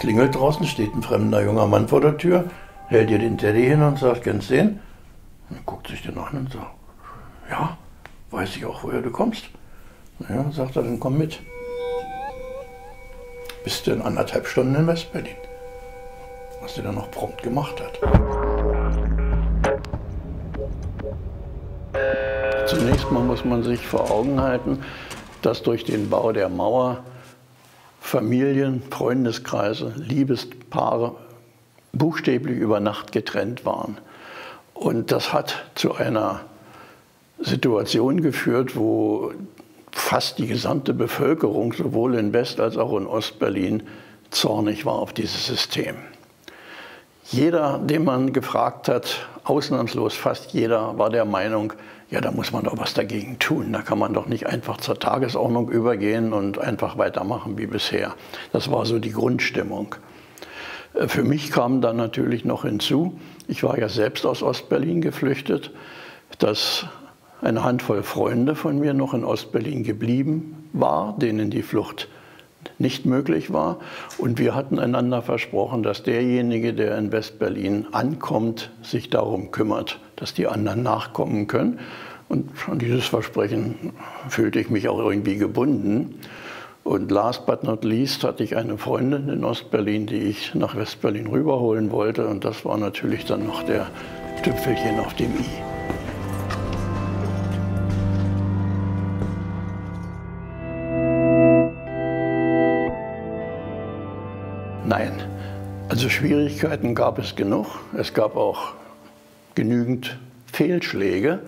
klingelt draußen, steht ein fremder junger Mann vor der Tür, hält ihr den Teddy hin und sagt, kennst den? Und guckt sich den an und sagt, ja, weiß ich auch, woher du kommst. Ja, sagt er, dann komm mit. Bist du in anderthalb Stunden in Westberlin. Was er dann noch prompt gemacht hat. Zunächst mal muss man sich vor Augen halten, dass durch den Bau der Mauer Familien, Freundeskreise, Liebespaare buchstäblich über Nacht getrennt waren. Und das hat zu einer Situation geführt, wo fast die gesamte Bevölkerung, sowohl in West- als auch in Ostberlin, zornig war auf dieses System. Jeder, den man gefragt hat, ausnahmslos fast jeder, war der Meinung, ja, da muss man doch was dagegen tun. Da kann man doch nicht einfach zur Tagesordnung übergehen und einfach weitermachen wie bisher. Das war so die Grundstimmung. Äh, für mich kam dann natürlich noch hinzu, ich war ja selbst aus Ostberlin geflüchtet, dass eine Handvoll Freunde von mir noch in Ostberlin geblieben war, denen die Flucht nicht möglich war. Und wir hatten einander versprochen, dass derjenige, der in Westberlin ankommt, sich darum kümmert, dass die anderen nachkommen können. Und an dieses Versprechen fühlte ich mich auch irgendwie gebunden. Und last but not least hatte ich eine Freundin in Ostberlin, die ich nach Westberlin rüberholen wollte. Und das war natürlich dann noch der Tüpfelchen auf dem i. Nein, also Schwierigkeiten gab es genug. Es gab auch genügend Fehlschläge.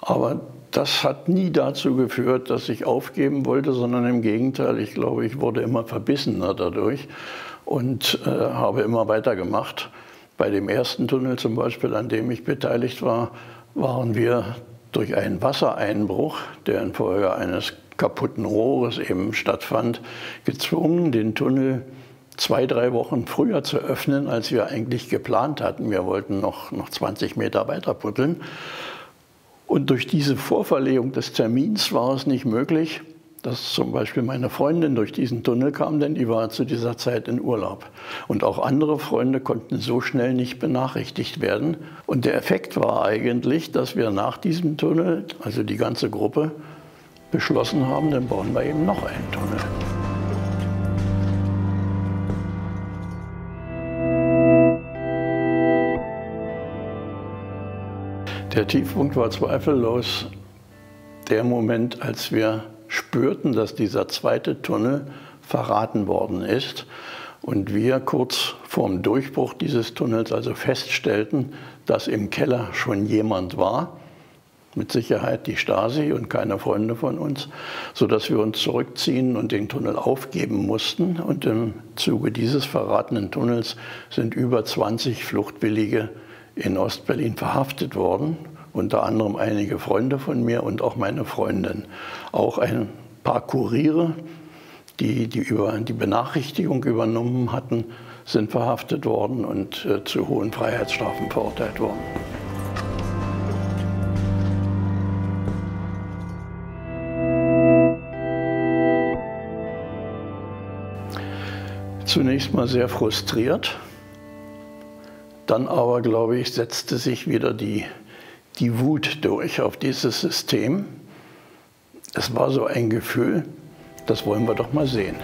Aber das hat nie dazu geführt, dass ich aufgeben wollte, sondern im Gegenteil, ich glaube, ich wurde immer verbissener dadurch und äh, habe immer weitergemacht. Bei dem ersten Tunnel zum Beispiel, an dem ich beteiligt war, waren wir durch einen Wassereinbruch, der infolge eines kaputten Rohres eben stattfand, gezwungen, den Tunnel zwei, drei Wochen früher zu öffnen, als wir eigentlich geplant hatten. Wir wollten noch, noch 20 Meter weiter putteln. Und durch diese Vorverlegung des Termins war es nicht möglich, dass zum Beispiel meine Freundin durch diesen Tunnel kam, denn die war zu dieser Zeit in Urlaub. Und auch andere Freunde konnten so schnell nicht benachrichtigt werden. Und der Effekt war eigentlich, dass wir nach diesem Tunnel, also die ganze Gruppe, beschlossen haben, dann bauen wir eben noch einen Tunnel. Der Tiefpunkt war zweifellos der Moment, als wir spürten, dass dieser zweite Tunnel verraten worden ist und wir kurz vorm Durchbruch dieses Tunnels also feststellten, dass im Keller schon jemand war, mit Sicherheit die Stasi und keine Freunde von uns, sodass wir uns zurückziehen und den Tunnel aufgeben mussten. Und im Zuge dieses verratenen Tunnels sind über 20 Fluchtwillige in Ostberlin verhaftet worden, unter anderem einige Freunde von mir und auch meine Freundin. Auch ein paar Kuriere, die die, über, die Benachrichtigung übernommen hatten, sind verhaftet worden und äh, zu hohen Freiheitsstrafen verurteilt worden. Zunächst mal sehr frustriert, dann aber, glaube ich, setzte sich wieder die, die Wut durch auf dieses System. Es war so ein Gefühl, das wollen wir doch mal sehen.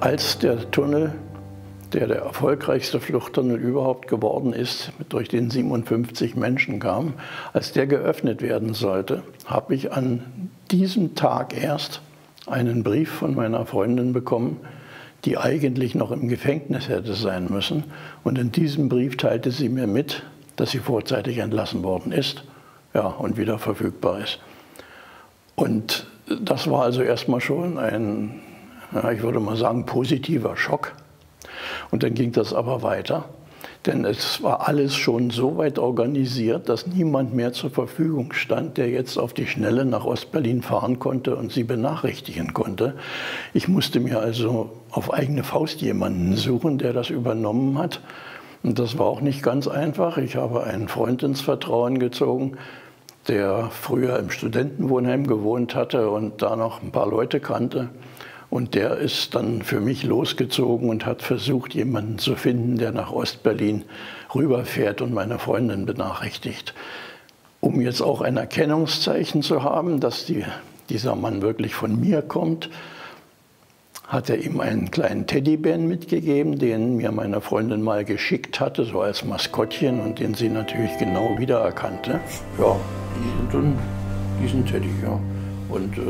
Als der Tunnel, der der erfolgreichste Fluchttunnel überhaupt geworden ist, durch den 57 Menschen kamen, als der geöffnet werden sollte, habe ich an diesem Tag erst einen Brief von meiner Freundin bekommen, die eigentlich noch im Gefängnis hätte sein müssen. Und in diesem Brief teilte sie mir mit, dass sie vorzeitig entlassen worden ist ja, und wieder verfügbar ist. Und das war also erstmal schon ein, ja, ich würde mal sagen, positiver Schock. Und dann ging das aber weiter. Denn es war alles schon so weit organisiert, dass niemand mehr zur Verfügung stand, der jetzt auf die Schnelle nach Ostberlin fahren konnte und sie benachrichtigen konnte. Ich musste mir also auf eigene Faust jemanden suchen, der das übernommen hat. Und das war auch nicht ganz einfach. Ich habe einen Freund ins Vertrauen gezogen, der früher im Studentenwohnheim gewohnt hatte und da noch ein paar Leute kannte. Und der ist dann für mich losgezogen und hat versucht, jemanden zu finden, der nach Ostberlin rüberfährt und meine Freundin benachrichtigt. Um jetzt auch ein Erkennungszeichen zu haben, dass die, dieser Mann wirklich von mir kommt, hat er ihm einen kleinen Teddybären mitgegeben, den mir meine Freundin mal geschickt hatte, so als Maskottchen und den sie natürlich genau wiedererkannte. Ja, diesen, diesen Teddy, ja. Und äh,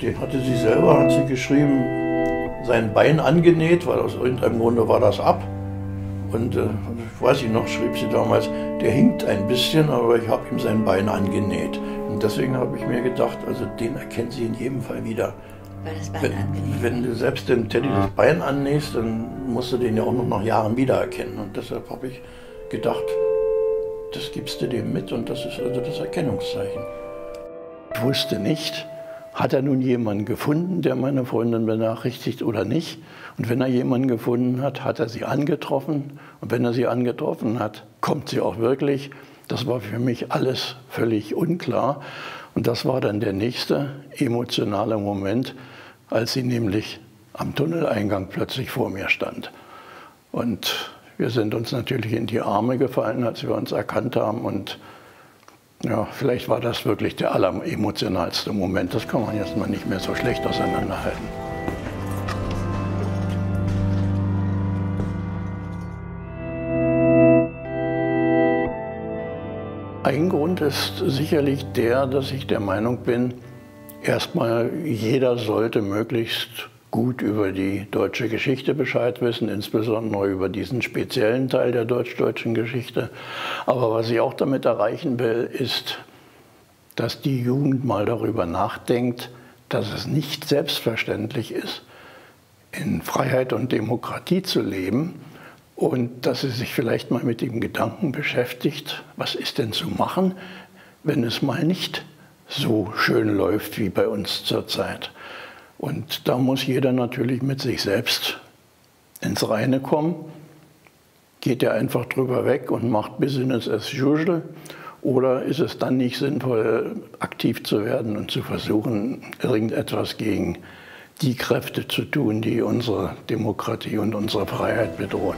den hatte sie selber, hat sie geschrieben, sein Bein angenäht, weil aus irgendeinem Grunde war das ab. Und äh, weiß ich noch, schrieb sie damals, der hinkt ein bisschen, aber ich habe ihm sein Bein angenäht. Und deswegen habe ich mir gedacht, also den erkennt sie in jedem Fall wieder. Wenn, wenn du selbst dem Teddy das Bein annähst, dann musst du den ja auch noch nach Jahren wiedererkennen. Und deshalb habe ich gedacht, das gibst du dem mit und das ist also das Erkennungszeichen. Ich wusste nicht, hat er nun jemanden gefunden, der meine Freundin benachrichtigt oder nicht? Und wenn er jemanden gefunden hat, hat er sie angetroffen. Und wenn er sie angetroffen hat, kommt sie auch wirklich. Das war für mich alles völlig unklar. Und das war dann der nächste emotionale Moment, als sie nämlich am Tunneleingang plötzlich vor mir stand. Und wir sind uns natürlich in die Arme gefallen, als wir uns erkannt haben. Und ja, vielleicht war das wirklich der alleremotionalste Moment. Das kann man jetzt mal nicht mehr so schlecht auseinanderhalten. Ein Grund ist sicherlich der, dass ich der Meinung bin, erstmal jeder sollte möglichst gut über die deutsche Geschichte Bescheid wissen, insbesondere über diesen speziellen Teil der deutsch-deutschen Geschichte. Aber was ich auch damit erreichen will, ist, dass die Jugend mal darüber nachdenkt, dass es nicht selbstverständlich ist, in Freiheit und Demokratie zu leben und dass sie sich vielleicht mal mit dem Gedanken beschäftigt, was ist denn zu machen, wenn es mal nicht so schön läuft wie bei uns zurzeit. Und da muss jeder natürlich mit sich selbst ins Reine kommen. Geht er einfach drüber weg und macht Business as usual? Oder ist es dann nicht sinnvoll, aktiv zu werden und zu versuchen, irgendetwas gegen die Kräfte zu tun, die unsere Demokratie und unsere Freiheit bedrohen?